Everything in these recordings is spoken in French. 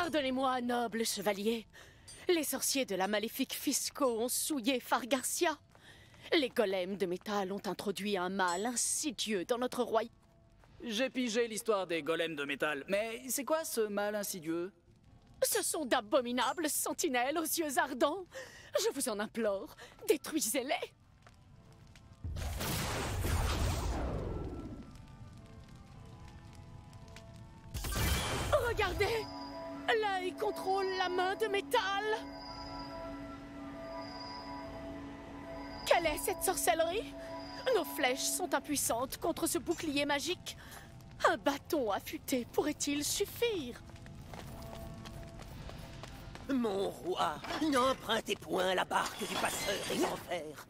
Pardonnez-moi, noble chevalier. Les sorciers de la maléfique Fisco ont souillé Fargarcia. Les golems de métal ont introduit un mal insidieux dans notre royaume. J'ai pigé l'histoire des golems de métal, mais c'est quoi ce mal insidieux? Ce sont d'abominables sentinelles aux yeux ardents. Je vous en implore, détruisez-les. Regardez L'œil contrôle la main de métal Quelle est cette sorcellerie? Nos flèches sont impuissantes contre ce bouclier magique. Un bâton affûté pourrait-il suffire? Mon roi, n'empruntez point la barque du passeur des enfers.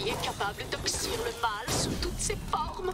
Vrais chevaliers capables d'oxyre le mal sous toutes ses formes.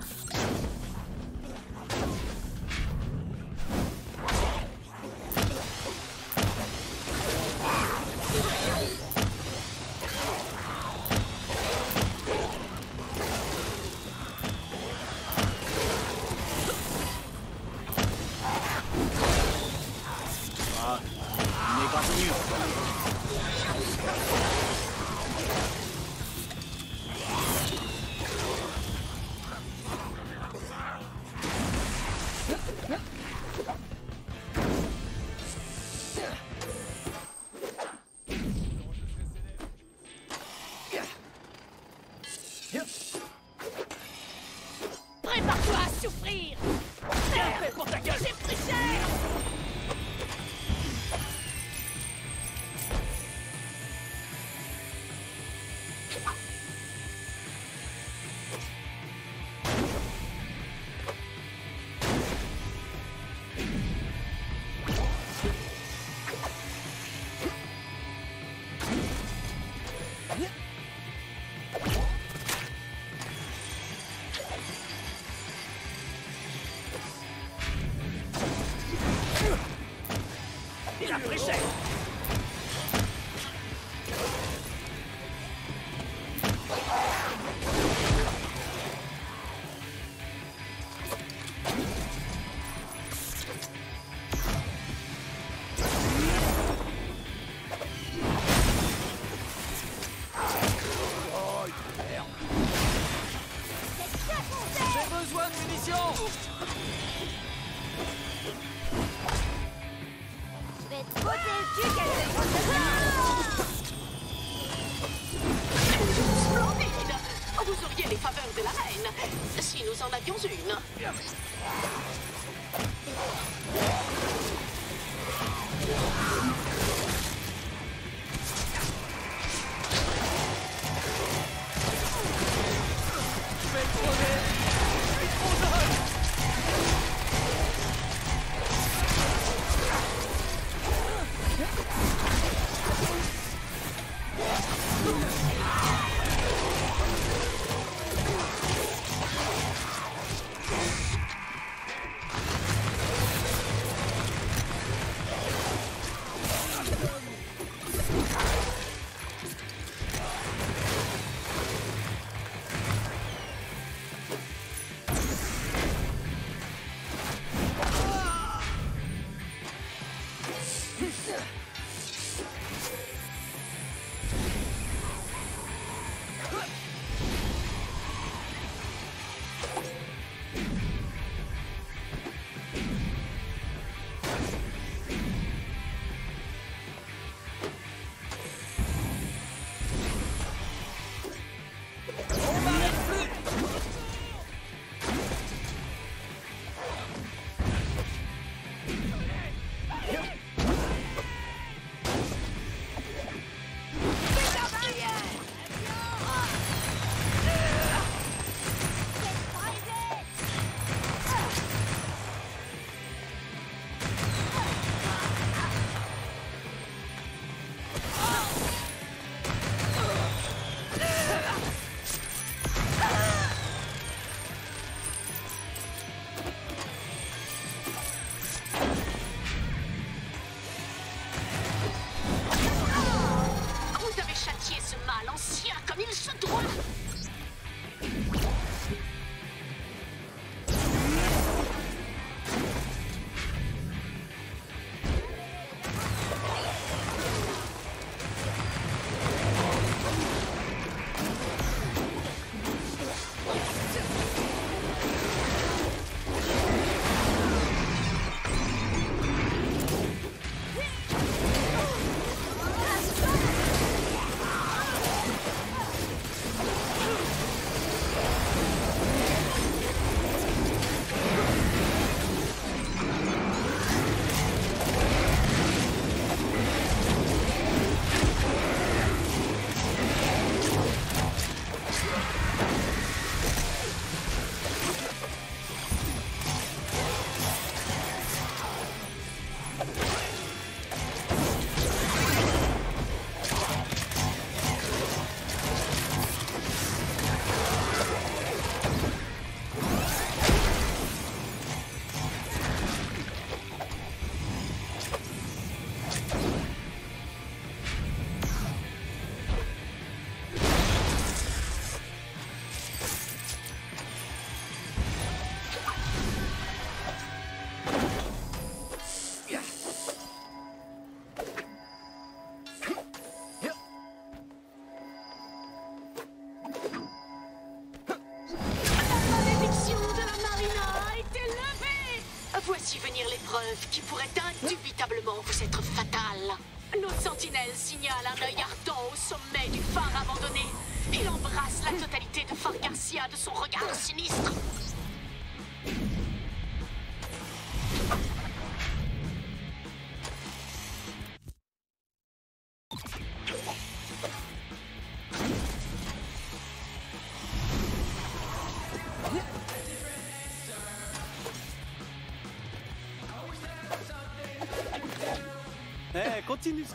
Vous être fatale. Nos sentinelles signalent un œil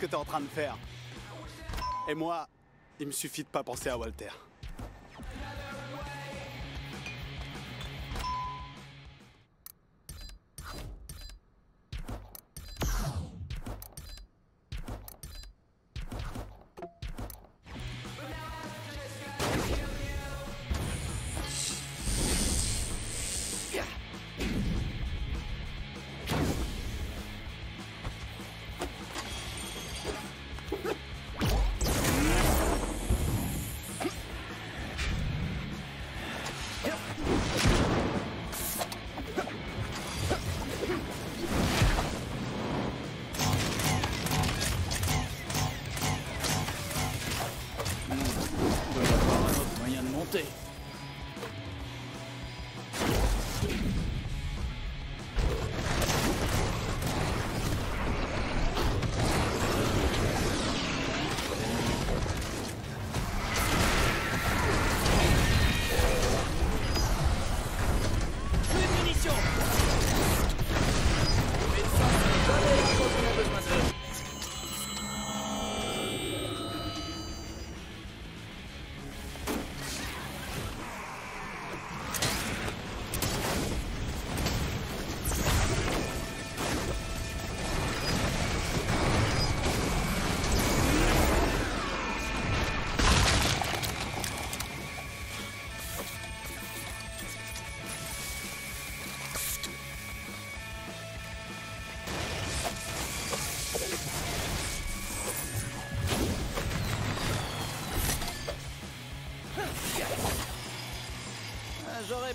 que t'es en train de faire. Et moi, il me suffit de pas penser à Walter.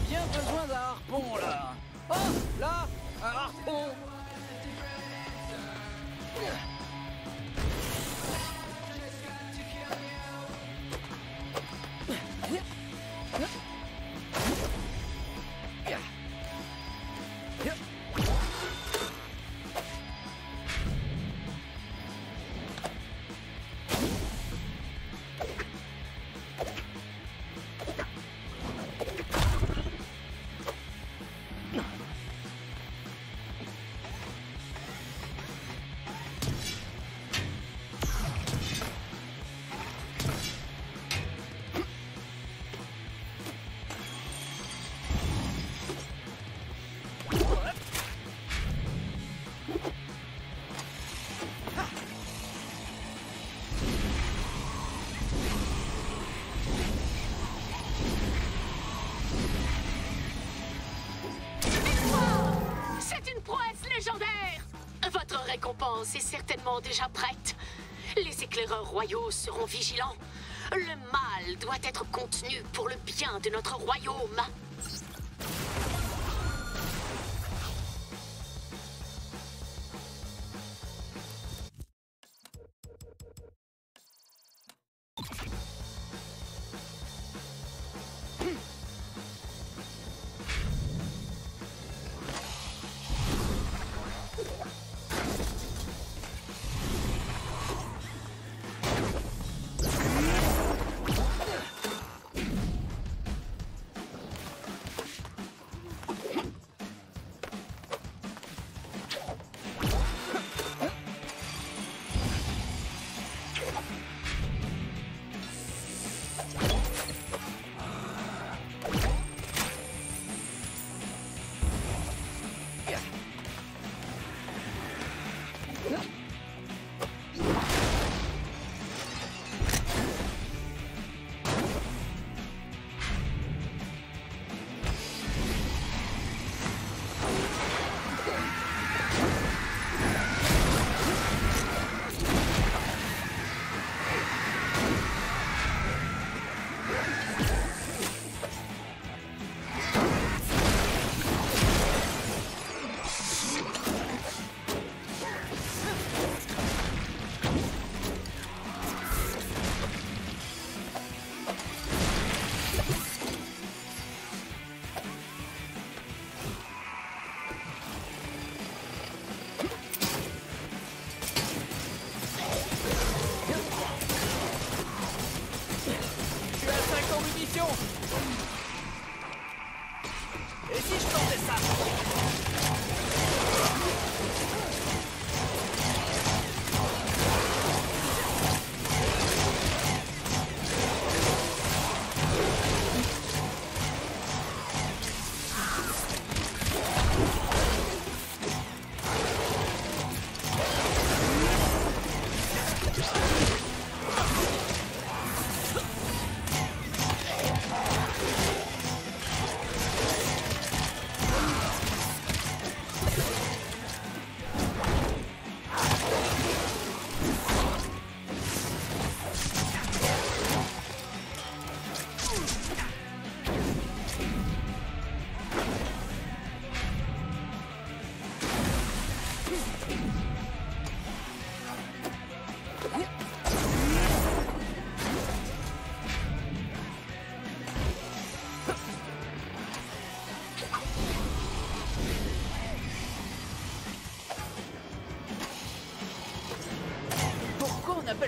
Bien besoin d'un harpon là. Oh, là, un harpon. Défense est certainement déjà prête. Les éclaireurs royaux seront vigilants. Le mal doit être contenu pour le bien de notre royaume.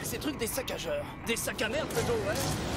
Ces trucs des saccageurs. Des sacs à merde plutôt, ouais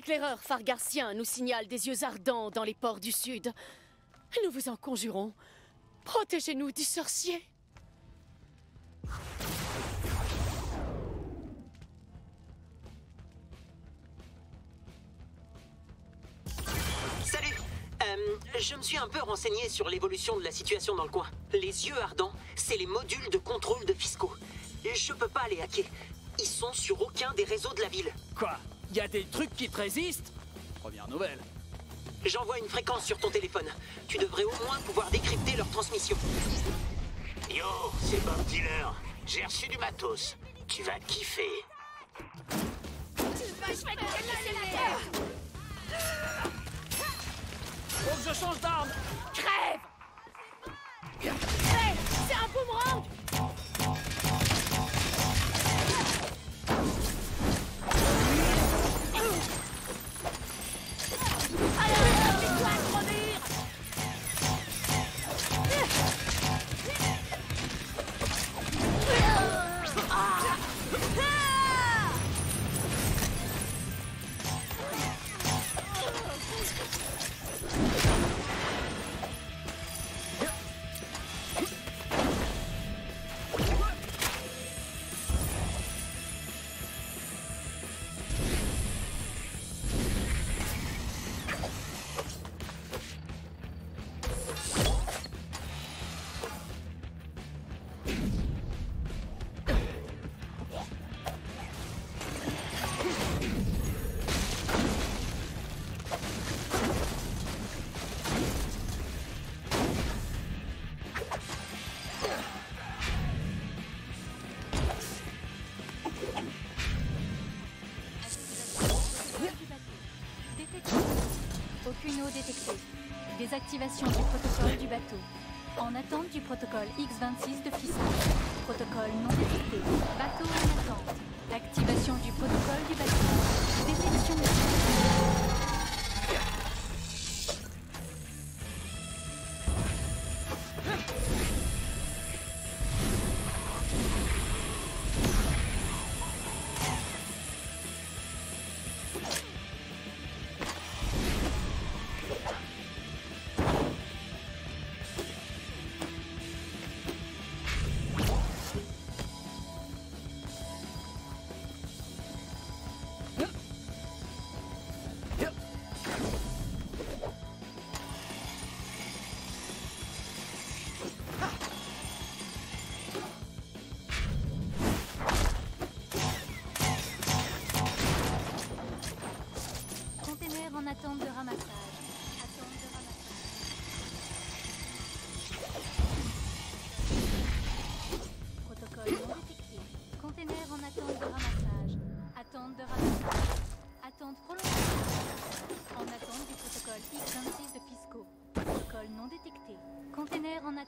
éclaireurs fargarciens nous signalent des yeux ardents dans les ports du sud. Nous vous en conjurons. Protégez-nous du sorcier. Salut Euh, Je me suis un peu renseigné sur l'évolution de la situation dans le coin. Les yeux ardents, c'est les modules de contrôle de fiscaux. Je peux pas les hacker. Ils sont sur aucun des réseaux de la ville. Quoi? Y a des trucs qui te résistent Première nouvelle. J'envoie une fréquence sur ton téléphone. Tu devrais au moins pouvoir décrypter leur transmission. Yo, c'est Bob Dealer. J'ai reçu du matos. Tu vas kiffer. Faut que je change d'arme Crève Hé C'est un boomerang Désactivation du protocole du bateau. En attente du protocole X26 de Fisco. Protocole non détecté. Bateau en attente. Activation du protocole du bateau. Détection de...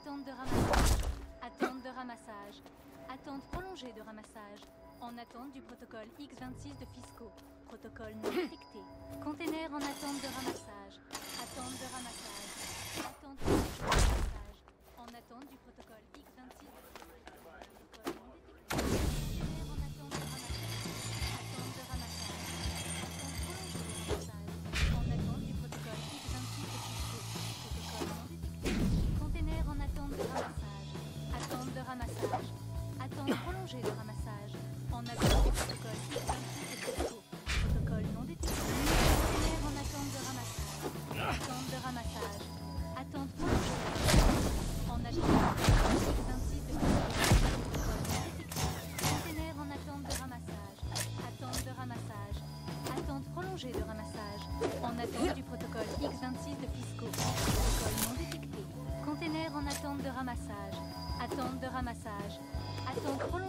attente de ramassage. Attente de ramassage. Attente prolongée de ramassage. En attente du protocole X26 de Fisco. Protocole non détecté. Conteneur en attente de ramassage. Attente de ramassage. Attente prolongée de ramassage. En attente du protocole X26 de Fisco.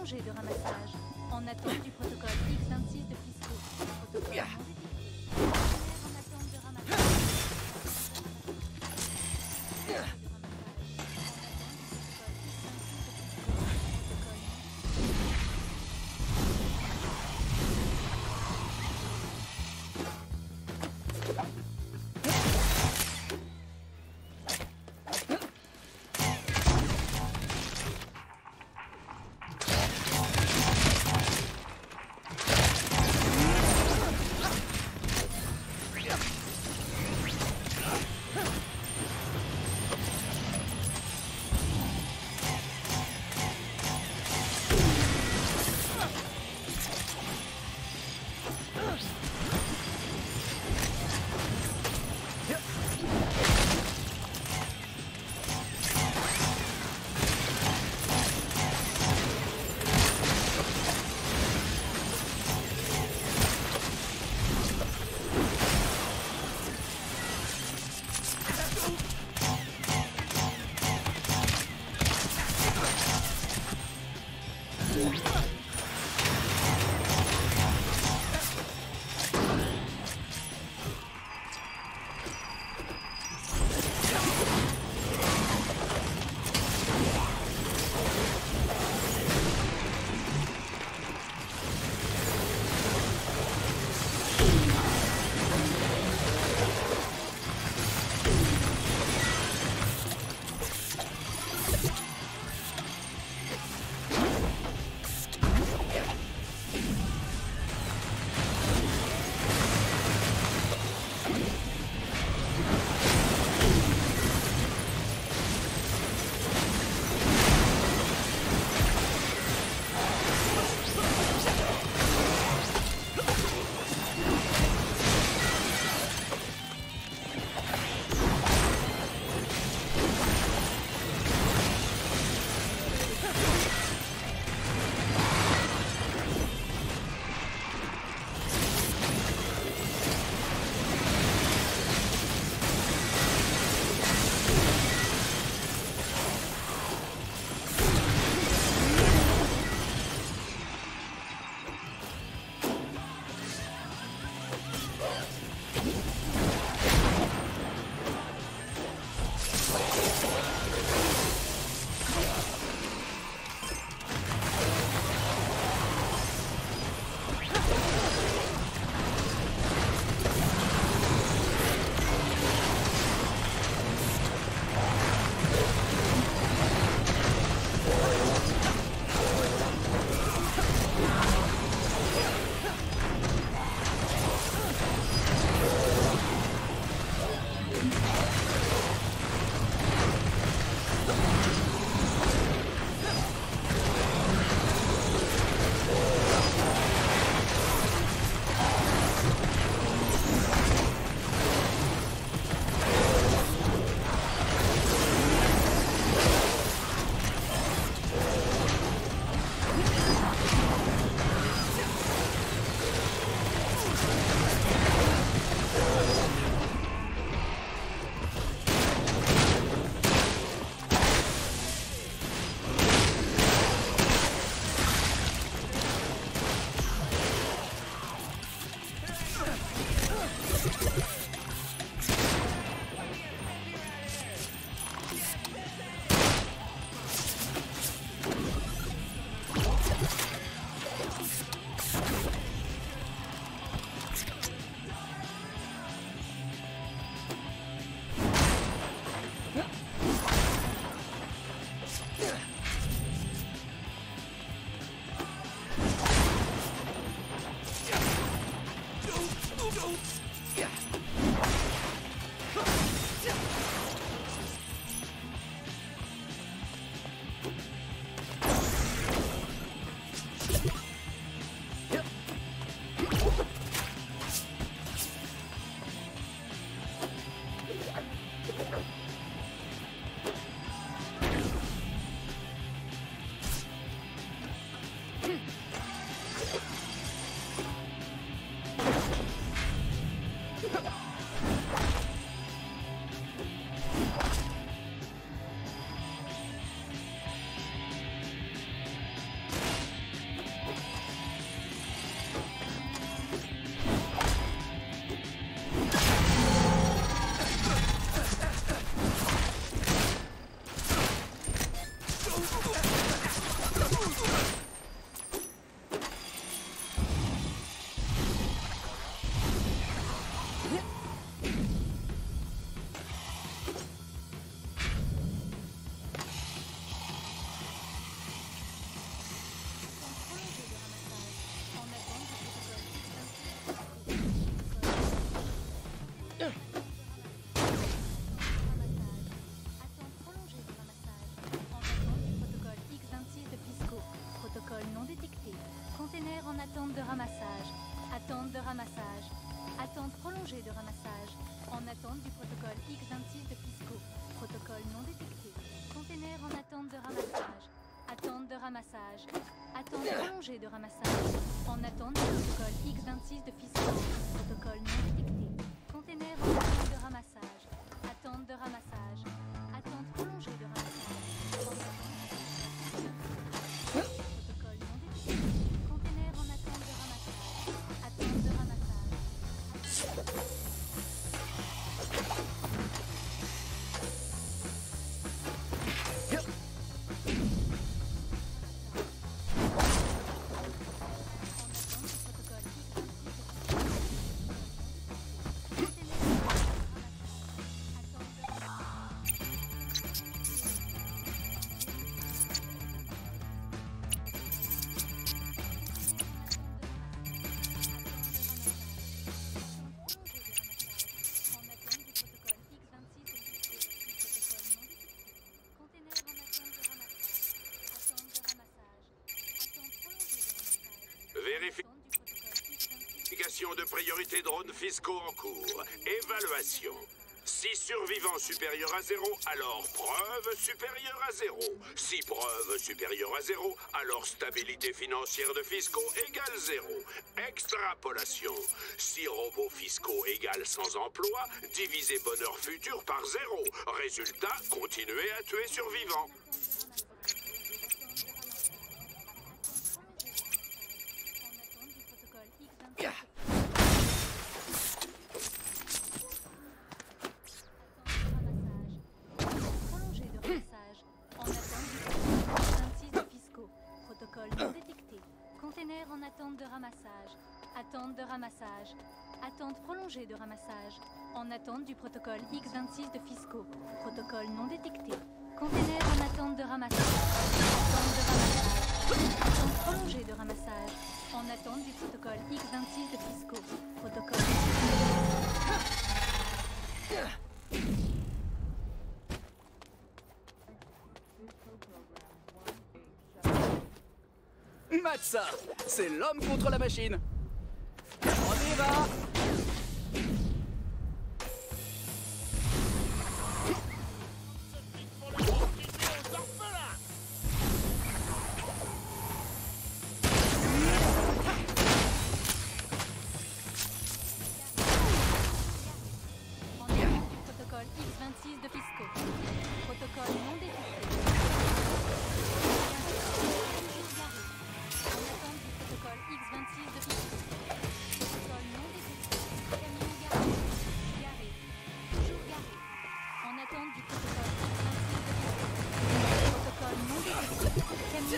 Prolongée de ramassage. Attente de ramassage. Attente de ramassage. Attente prolongée de ramassage. En attente du protocole X26 de Pisco. Protocole non détecté. Conteneur en attente de ramassage. Attente de ramassage. Attente prolongée de ramassage. En attente du protocole X26 de Fisco. Protocole non détecté. De priorité drone fiscaux en cours. Évaluation. Si survivants supérieurs à zéro, alors preuve supérieure à zéro. Si preuve supérieure à zéro, alors stabilité financière de fiscaux égale zéro. Extrapolation. Si robots fiscaux égale sans emploi, divisez bonheur futur par zéro. Résultat, continuez à tuer survivants. C'est l'homme contre la machine. On y va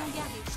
Camion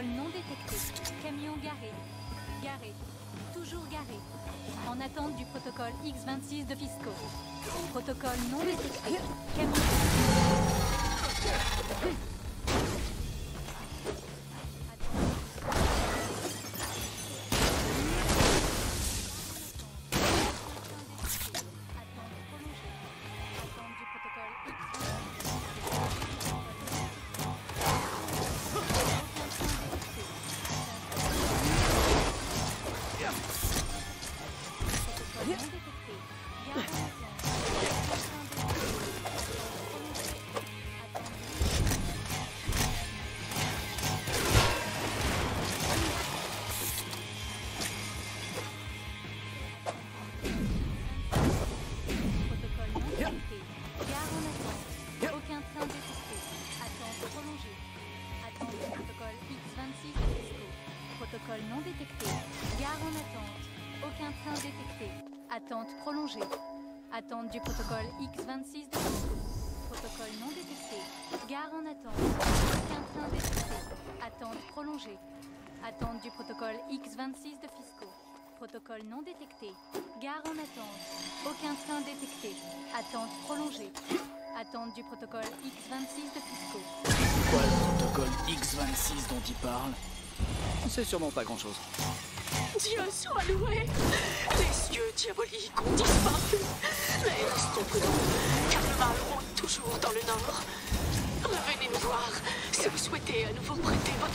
Non détecté. Camion garé. Garé. Toujours garé. En attente du protocole X26 de Fisco. Protocole non détecté. Camion. Attente prolongée. Attente du protocole X26 de Fisco. Protocole non détecté. Gare en attente. Aucun train détecté. Attente prolongée. Attente du protocole X26 de Fisco. Protocole non détecté. Gare en attente. Aucun train détecté. Attente prolongée. Attente du protocole X26 de Fisco. Quoi, le protocole X26 dont il parle? C'est sûrement pas grand-chose. Dieu soit loué Les yeux diaboliques ont disparu. Mais restons prudents, car le mal rôde toujours dans le nord. Revenez nous voir si vous souhaitez à nouveau prêter votre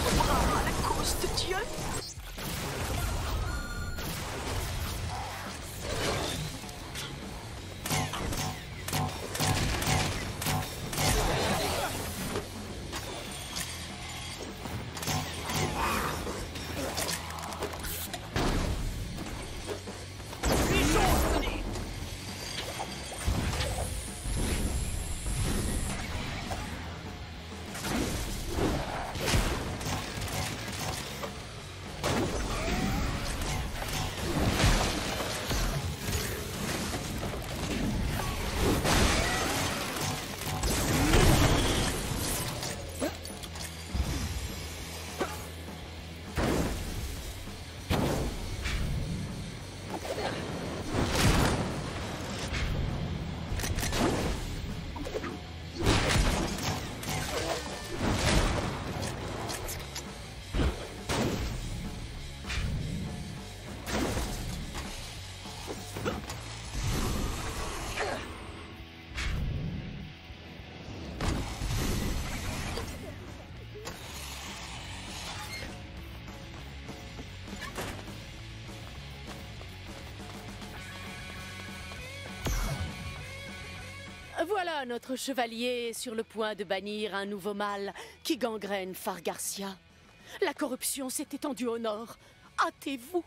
Voilà notre chevalier sur le point de bannir un nouveau mal qui gangrène Far Garcia. La corruption s'est étendue au nord. Hâtez-vous.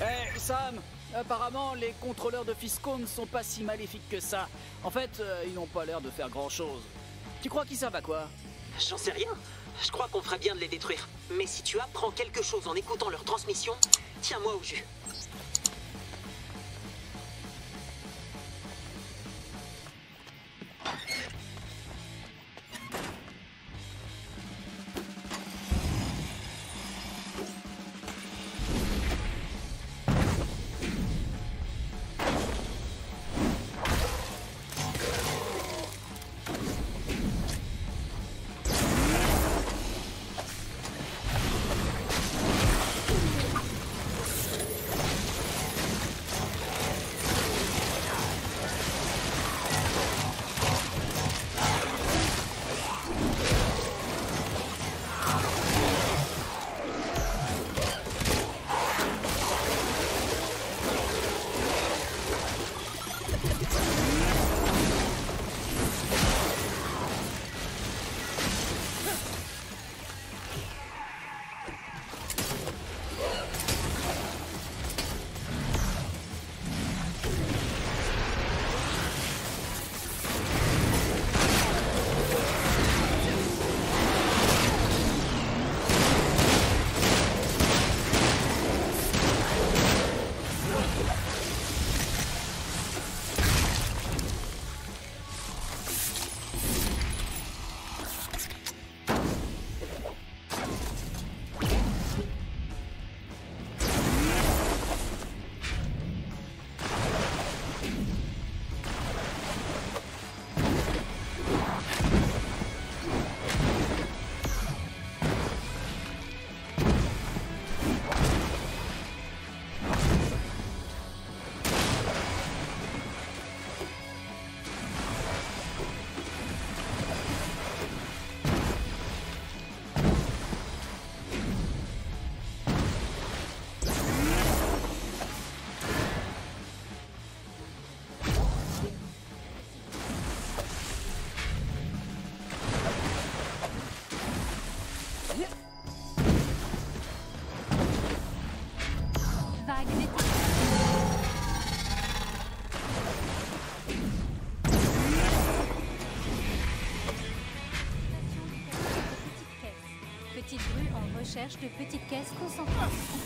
Eh, Sam Apparemment, les contrôleurs de Fisco ne sont pas si maléfiques que ça. En fait, euh, ils n'ont pas l'air de faire grand-chose. Tu crois qu'ils savent à quoi? J'en sais rien. Je crois qu'on ferait bien de les détruire. Mais si tu apprends quelque chose en écoutant leur transmission, tiens-moi au jus. de petites caisses concentrées.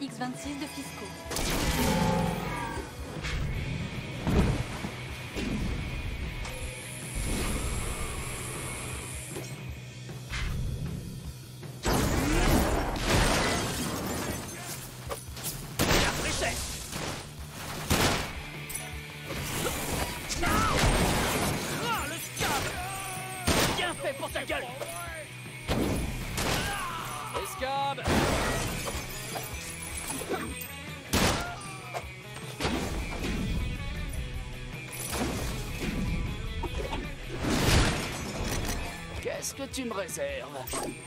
X26 de Fiston. que tu me réserves.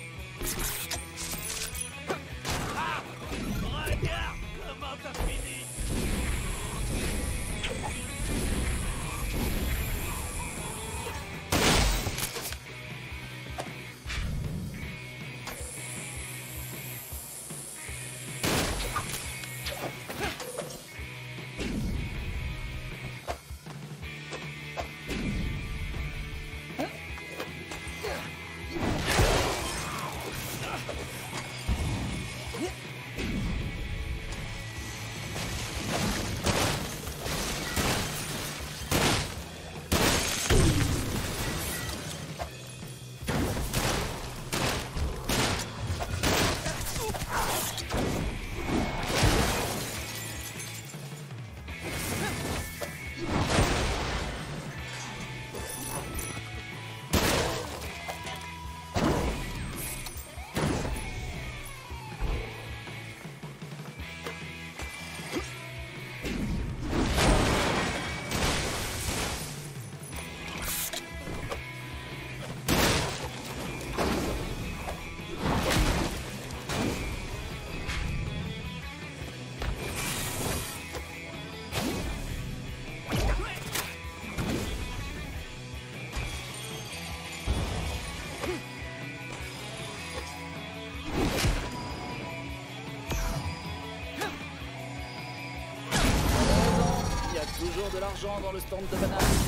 d'argent dans le stand de bananes.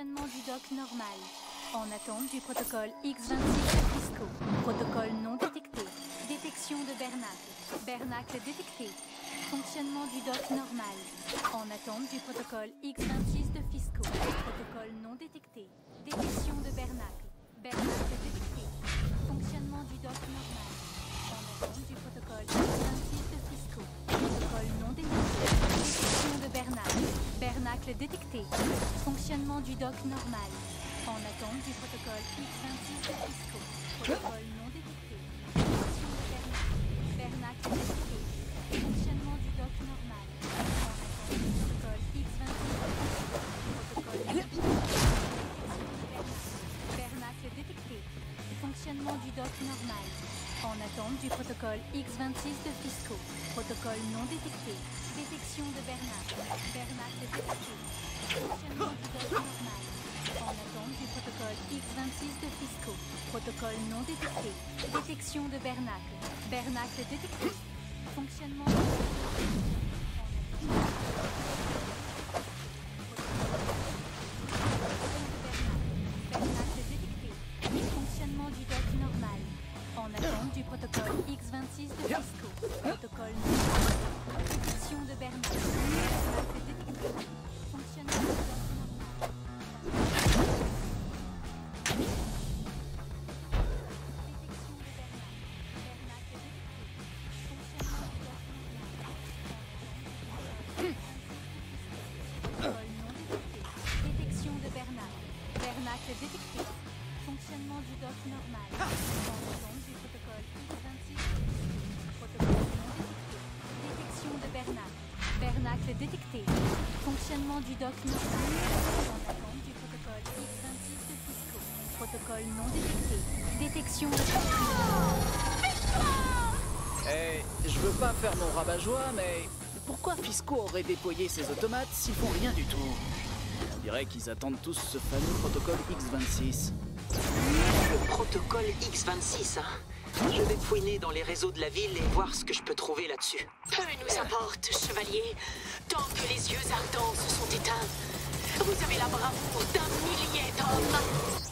fonctionnement du doc normal, en attente du protocole X26 de Fisco. Protocole non détecté. Détection de bernacle. Bernacle détecté. Fonctionnement du doc normal, en attente du protocole X26 de Fisco. Protocole non détecté. Détection de bernacle. Bernacle détecté. Fonctionnement du doc normal. Détecté. Fonctionnement du dock normal. En attente du protocole X26 de Fisco. Protocole non détecté. Bernacle détecté. Fonctionnement du dock normal. En attente du protocole X26 de Fisco. Protocole. Bernacle détecté. Fonctionnement du dock normal. En attente du protocole X26 de Fisco. Protocole non détecté. Détection de Bernacle. Bernacle détecté. Fonctionnement du normal. En attente du protocole X26 de Fisco. Protocole non détecté. Détection de Bernacle. Bernacle détecté. Fonctionnement Du. En attente du protocole X26 de Fisco. Protocole non détecté. Détection de Eh, je veux pas faire mon rabat-joie, mais pourquoi Fisco aurait déployé ses automates s'ils font rien du tout? On dirait qu'ils attendent tous ce fameux protocole X26. Le protocole X26, hein Je vais fouiner dans les réseaux de la ville et voir ce que je peux trouver là-dessus. Peu nous importe, chevalier. Tant que les yeux ardents se sont éteints, vous avez la bravoure d'un millier d'hommes.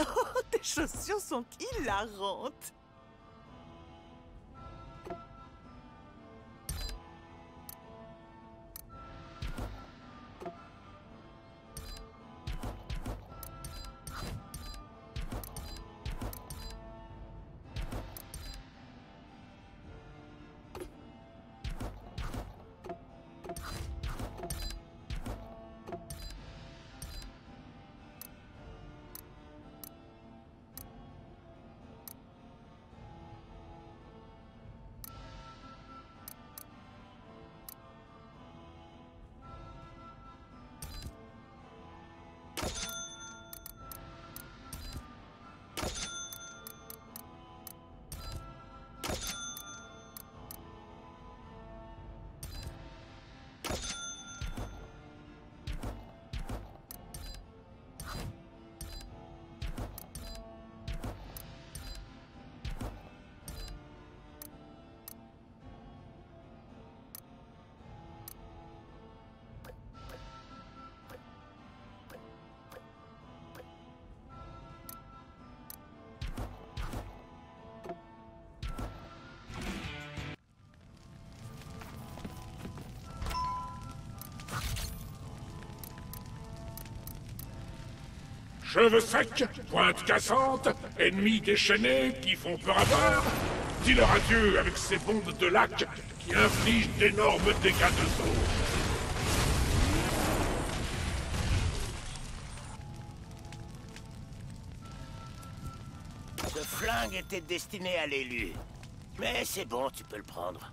Oh, tes chaussures sont hilarantes. Cheveux secs, pointe cassante, ennemis déchaînés qui font peur à voir. Dis-leur adieu avec ces bombes de lac qui infligent d'énormes dégâts de zoo. Ce flingue était destiné à l'élu. Mais c'est bon, tu peux le prendre.